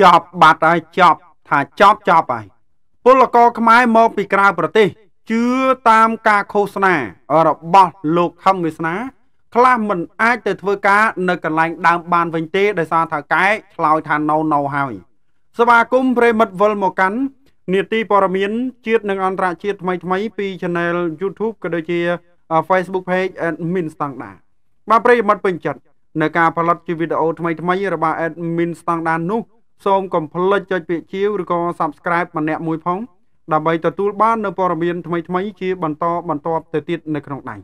ចប់បាត់ហើយចប់ថាចប់ចប់ហើយពលករខ្មែរមកពីក្រៅប្រទេសជឿតាមការឃោសនារបស់លោកខឹមវាសនាខ្លះមិនអាចទៅធ្វើការនៅកន្លែងដើមបានវិញទេដោយសារថាកែឆ្លើយថា no no ហើយសមាគមប្រិមិត្តវិលមកកាន់នីតិព័រមានជាតិនិងអន្តរជាតិថ្មីថ្មីពី Channel YouTube ក៏ដូចជា Facebook Page Admin Standard បាទប្រិយមិត្តពេញចិត្តនៅការផលិតជាវីដេអូថ្មីថ្មីរបស់ Admin Standard នោះ សូមកុំភ្លេចចុចពាក្យជាវឬក៏ Subscribe ម្នាក់មួយផងដើម្បីទទួលបាននូវព័ត៌មានថ្មីថ្មីជាបន្តបន្ទាប់ទៅទៀតនៅក្នុងដៃ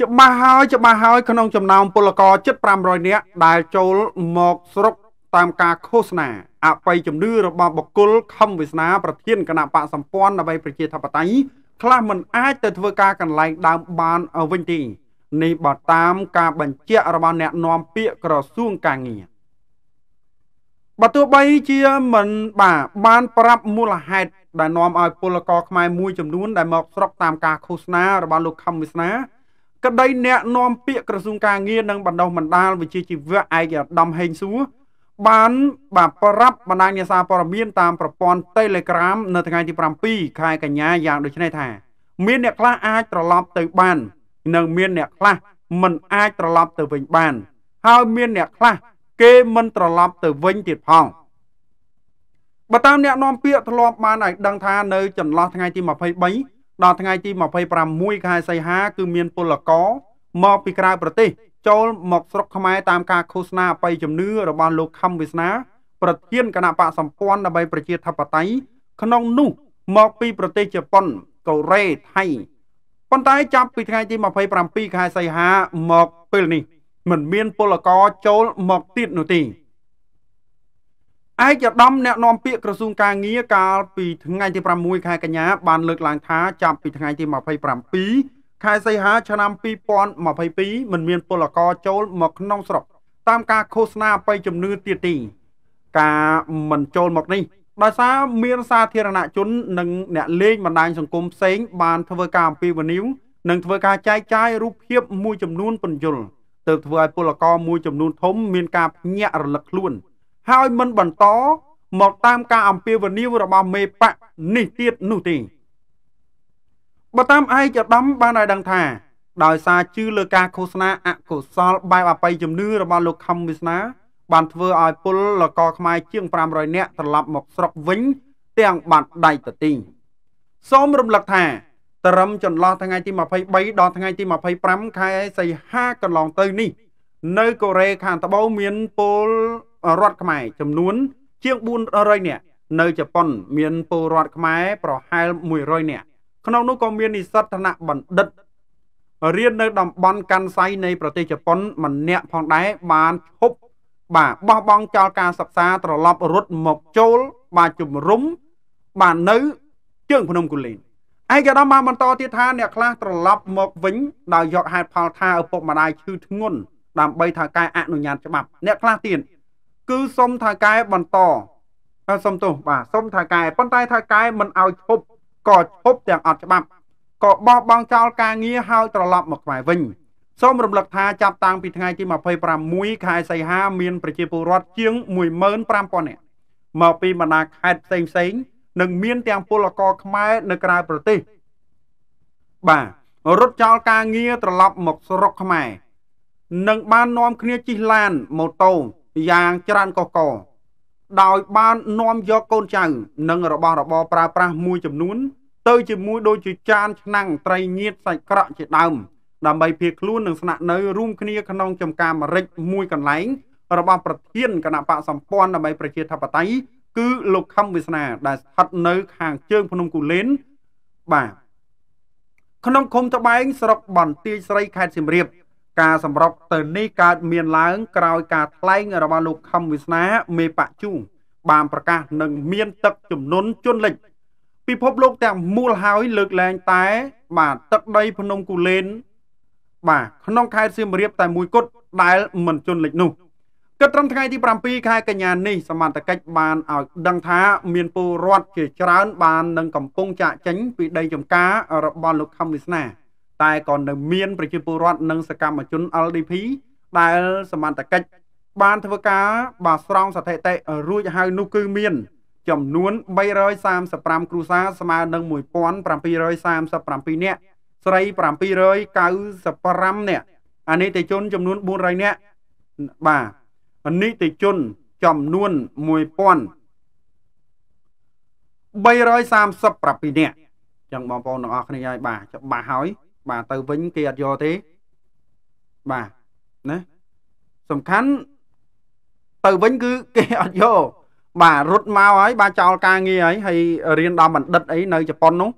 ច្បាស់ហើយច្បាស់ហើយក្នុងចំណោមពលករជិត500នាក់ដែលចូលមកស្រុកតាមការឃោសនាអបិយជំនឿរបស់បុគ្គលខំវាសនាប្រធានគណៈបកសម្ព័ន្ធដើម្បីប្រជាធិបតេយ្យខ្លះមិនអាចទៅធ្វើការកន្លែងដើមបានវិញទេ នេះបើតាមការបញ្ជាក់របស់អ្នកនាំពាក្យក្រសួងកាងារបើទោះបីជាមិនបាទបានប្រាប់មូលហេតុដែលនាំឲ្យពលករខ្មែរមួយចំនួនដែលមកស្រុកតាមការឃោសនារបស់លោកខំវិស្នាក្តីអ្នកនាំពាក្យក្រសួងកាងារនិងបណ្ដុះបណ្ដាលវិជ្ជាជីវៈឯកឧត្តមហេងសួរបានបាទប្រាប់បណ្ដាញសារព័ត៌មានតាមប្រព័ន្ធ Telegram នៅថ្ងៃទី7ខែកញ្ញាយ៉ាងដូចនេះថា មានអ្នកខ្លះអាចត្រឡប់ទៅបាន និងមានអ្នកខ្លះមិនអាចត្រឡប់ទៅវិញបាន ហើយមានអ្នកខ្លះគេមិនត្រឡប់ទៅវិញទៀតផងបើតាមអ្នកនាំពាក្យធ្លាប់បានឲ្យដឹងថានៅចន្លោះថ្ងៃទី23ដល់ថ្ងៃទី26ខែសីហាគឺមានពលករមកពីក្រៅប្រទេសចូលមកស្រុកខ្មែរតាមការឃោសនាអបិយជំនឿរបស់លោកខំវាសនា ប្រធានគណៈបកសម្ព័ន្ធដើម្បីប្រជាធិបតេយ្យក្នុងនោះមកពីប្រទេសជប៉ុនកូរ៉េថៃ ប៉ុន្តែចាប់ពីថ្ងៃទី27ខែសីហាមកពេលនេះមិនមានពលករចូលមកទៀតនោះទេឯកឧត្តមអ្នកនាំពាក្យក្រសួងកាងារកាលពីថ្ងៃទី6ខែកញ្ញាបានលើកឡើងថាចាប់ពីថ្ងៃទី27ខែសីហាឆ្នាំ2022មិនមានពលករចូលមកក្នុងស្រុកតាមការឃោសនាអបិយជំនឿទៀតទេការមិនចូលមកនេះ ដោយសារមានសាធារណជននិងអ្នកលេងបណ្ដាញសង្គមផ្សេងបានធ្វើការអំពាវនាវនិងធ្វើការចែកចាយរូបភាពមួយចំនួនពន្យល់ទើបធ្វើឲ្យពលករមួយចំនួនធំមានការភ្ញាក់រលឹកខ្លួន ហើយមិនបន្តមកតាមការអំពាវនាវរបស់មេបកនេះទៀតនោះទេបើតាមឯកឧត្តមបានឲ្យដឹងថាដោយសារជឿលើការឃោសនាអកុសលបែបអបិយជំនឿរបស់លោកខំវិស្នា បានធ្វើឲ្យពលករខ្មែរជាង500នាក់ត្រឡប់មកស្រុកវិញទាំងបាត់ដៃទៅទីសូមរំលឹកថាត្រឹមចន្លោះថ្ងៃទី23ដល់ថ្ងៃទី25ខែសីហាកន្លងទៅនេះនៅកូរ៉េខាងត្បូងមានពលរដ្ឋខ្មែរចំនួន ជាង400នាក់នៅជប៉ុន មានពលរដ្ឋខ្មែរប្រហែល100នាក់ក្នុងនោះក៏មាននិស្សិតថ្នាក់បណ្ឌិតរៀននៅតំបន់កាន់សៃនៃប្រទេសជប៉ុនម្នាក់ផងដែរបានឈប់ បាទបោះបង់ចោលការសិក្សាត្រឡប់រត់មកចូល បាទជំរុំបាទនៅជើងភ្នំគូលែនឯកឧត្តមបានបន្តទៀតថាអ្នកខ្លះត្រឡប់មកវិញដោយយកហេតុផលថាឪពុកម្ដាយឈឺធ្ងន់ដើម្បីថាកែអនុញ្ញាតច្បាប់ អ្នកខ្លះទៀតគឺសុំថាកែបន្តសុំទោសបាទសុំថាកែប៉ុន្តែថាកែមិនឲ្យឈប់ក៏ឈប់ទាំងអត់ច្បាប់ក៏បោះបង់ចោលការងារហើយត្រឡប់មកខ្មែរវិញ សូមរំលឹកថាចាប់តាំងពីថ្ងៃទី26ខែសីហាមានប្រជាពលរដ្ឋជាង15000នាក់មកពីបណ្ដាខេត្តផ្សេងផ្សេងនិងមានទាំងពលករខ្មែរនៅក្រៅប្រទេសបាទរត់ចោលការងារត្រឡប់មកស្រុកខ្មែរនិងបាននាំគ្នាជិះឡានម៉ូតូយ៉ាងច្រើនកកកដោយបាននាំយកកូនចៅ និងរបស់របរប្រើប្រាស់មួយចំនួន ទៅជាមួយដូចជាចានឆ្នាំងត្រីងៀតសាច់ក្រកជាដើម ដើម្បីភៀសខ្លួននិងស្នាក់នៅរួមគ្នាក្នុងចំការមរិចមួយកន្លែងរបស់ប្រធានគណៈបកសម្ព័ន្ធដើម្បីប្រជាធិបតេយ្យគឺលោកខំវាសនា ដែលស្ថិតនៅ ខាងជើងភ្នំគូលែនបាទក្នុងឃុំត្បែងស្រុកបន្ទាយស្រីខេត្តសៀមរាបការសម្រុកទៅនេះកើតមានឡើងក្រោយការថ្លែងរបស់លោកខំវាសនាមេបច្ចុងបានប្រកាសនឹងមានទឹកចំនួនជន់លិចពិភពលោកទាំងមូលហើយលើកលែងតែ បាទទឹកដីភ្នំគូលែន បាទក្នុងខេត្តសៀមរាបតែមួយគត់ដែលមិនជន់លិចនោះគិតត្រឹមថ្ងៃទី7ខែកញ្ញានេះសមត្ថកិច្ចបានឲ្យដឹងថាមានពលរដ្ឋជាច្រើនបាននឹងកំពុងចាក់ចេញពីដីចំការរបស់លោកខំវិស្នាតែក៏នៅមានប្រជាពលរដ្ឋនិងសកម្មជន LDP ដែលសមត្ថកិច្ចបានធ្វើការបាទស្រង់សถิតិរួចហើយនោះគឺមាន ចំនួន335គ្រួសារស្មើនឹង1737នាក់ ស្រី795នាក់អនិតិជនចំនួន400នាក់បាទអនិតិជនចំនួន1000 337នាក់ចឹងបងប្អូនទាំងអស់គ្នាហើយបាទច្បាស់ហើយបាទទៅវិញគេអត់យកទេបាទណាសំខាន់ទៅវិញគឺគេអត់យកបាទរត់មកហើយបាទចោលការងារហើយហើយរៀនដល់បណ្ឌិតអីនៅជប៉ុននោះ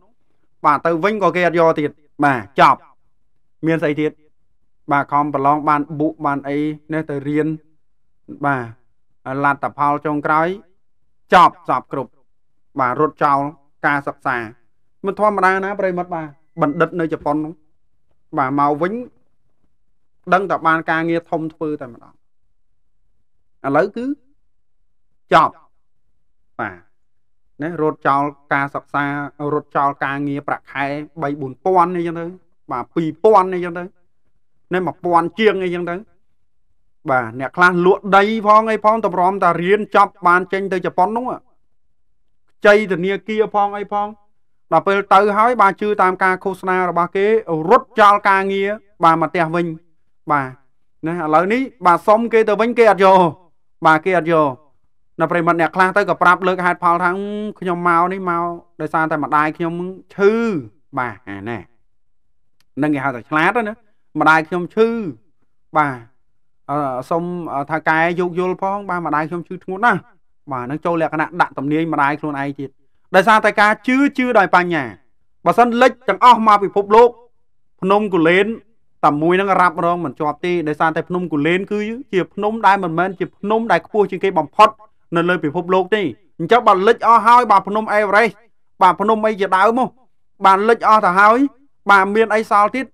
បាទទៅវិញក៏គេអត់យកទៀត បាទចប់មានស្អីទៀតបាទខំប្រឡងបានបុកបានអីនេះទៅរៀនបាទលទ្ធផលចុងក្រោយចប់សពគ្រប់បាទរត់ចោលការសិក្សាមិនធម្មតាណាប្រិមិត្តបាទបណ្ឌិតនៅជប៉ុននោះបាទមកវិញដឹងតែបានការងារធំធ្វើតែម្ដងឥឡូវគឺចប់បាទ ណារត់ចោលការសិក្សារត់ចោលការងារប្រាក់ខែ3 4000អីចឹងទៅបាទ2000អីចឹងទៅណា1000ជាងអីចឹងទៅបាទអ្នកខ្លះលក់ដីផងអីផងតម្រាំតារៀនចប់បានចេញទៅជប៉ុននោះខ្ចីធនាគារផងអីផងដល់ពេលទៅហើយបាទជឿតាមការឃោសនារបស់គេរត់ចោលការងារបាទមកផ្ទះវិញបាទណាឥឡូវនេះបាទសុំគេទៅវិញគេអត់យកបាទគេអត់យក នៅប្រិមត្តអ្នកខ្លះទៅក៏ប្រាប់លើកហេតុផលថាខ្ញុំមកនេះមកដោយសារតែម្ដាយខ្ញុំឈឺបាទអាណែនឹងគេហៅថាឆ្លាតណាម្ដាយខ្ញុំឈឺបាទអឺសុំថាកែយោគយល់ផង បាទម្ដាយខ្ញុំឈឺធ្ងន់ណាស់បាទនឹងចូលលក្ខណៈដាក់ទំនាញម្ដាយខ្លួនឯងទៀតដោយសារតែការជឿជឿដោយបញ្ញាបើសិនលិចទាំងអស់មកពិភពលោក ភ្នំគូលែនតែមួយនឹងរ៉ាប់រងមិនជាប់ទេដោយសារតែភ្នំគូលែនគឺជាភ្នំដែលមិនមែនជាភ្នំដែលខ្ពស់ជាងគេបំផុត នៅលើពិភពលោកទេអញ្ចឹងបើលិចអស់ហើយបាទភ្នំអេវរ៉េសបាទភ្នំអីជាដើមមកបាទលិចអស់ទៅហើយបាទមានអីសល់ទៀត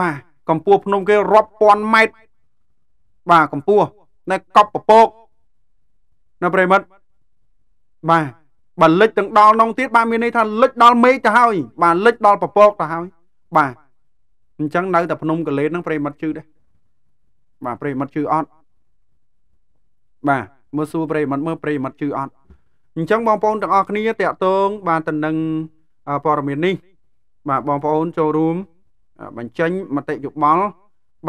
បាទកម្ពស់ភ្នំគេរាប់ពាន់ម៉ែត្របាទកម្ពស់នៅកប់ពពកនៅប្រិមិត្តបាទបើលិចទាំងដល់នងទៀតបាទមានន័យថាលិចដល់មេឃទៅហើយបាទលិចដល់ពពកទៅហើយបាទអញ្ចឹងនៅតែភ្នំកលេនហ្នឹងប្រិមិត្តជឿដែរបាទប្រិមិត្តជឿអត់បាទ មើលសួរប្រិមិត្តមើលប្រិមិត្តជឿអត់អញ្ចឹងបងប្អូនទាំងអស់គ្នាតាក់ទងបានទៅនឹងព័ត៌មាននេះបាទបងប្អូនចូលរួមបញ្ចេញមតិយោបល់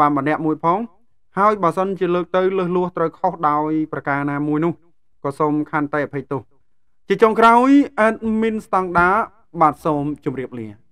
បានម្នាក់មួយផងហើយបើសិនជាលើកទៅលឹះលួសត្រូវខុសដោយប្រការណាមួយនោះក៏សូមខន្តីអភ័យទោសជាចុងក្រោយ admin standard បាទសូមជម្រាបលា